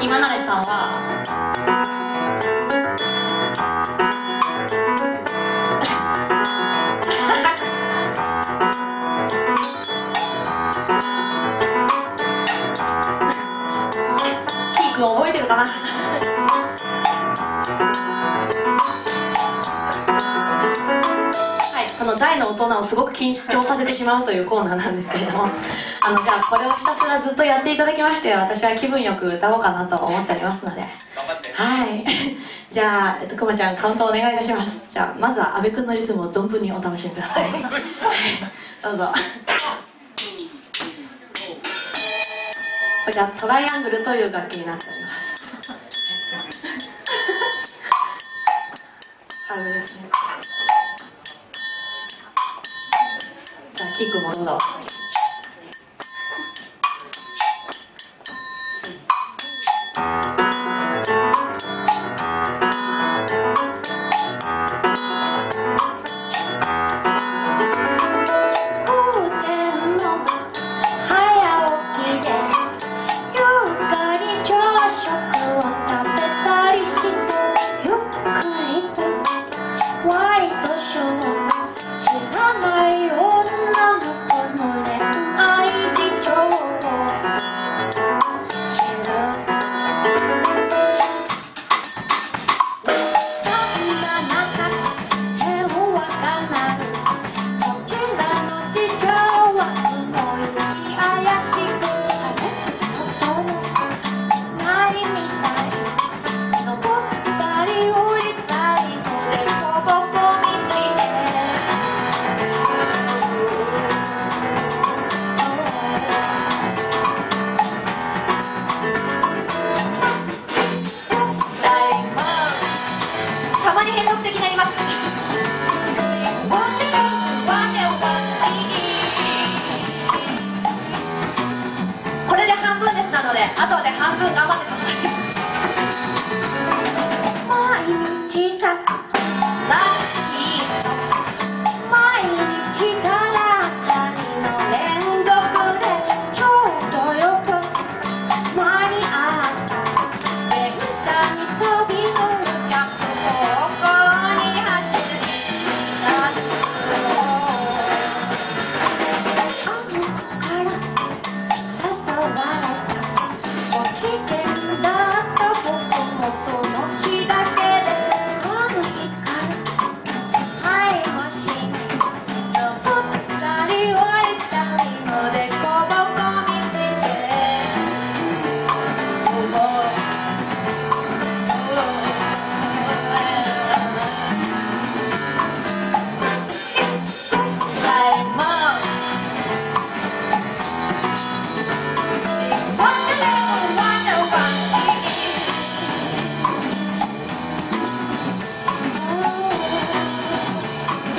今成さんはキー君覚えてるかな？の大の大人をすごく緊張させてしまうというコーナーなんですけれども あのじゃあこれをひたすらずっとやっていただきまして私は気分よく歌おうかなと思っておりますので。頑張って。はい。じゃあ、えっと、くまちゃんカウントお願いいたします。じゃあまずは阿部君のリズムを存分にお楽しみください。はい。どうぞ。こちらトライアングルという楽器になっておりますあれですねじゃあキックもどうぞ午後で半分頑張って。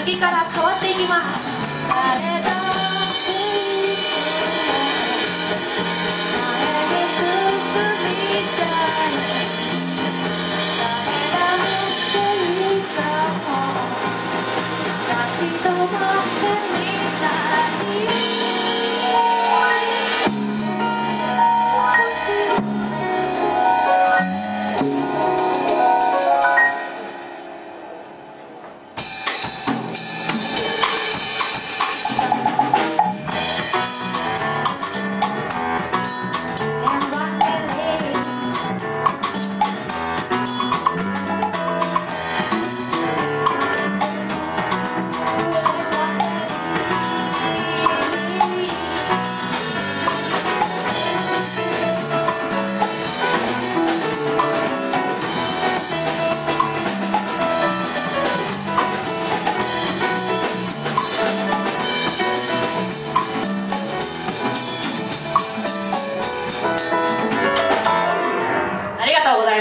次から変わっていきます。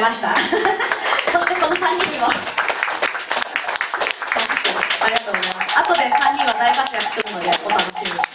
ました。そしてこの3人にも。ありがとうございます。後で3人は大活躍するのでお楽しみに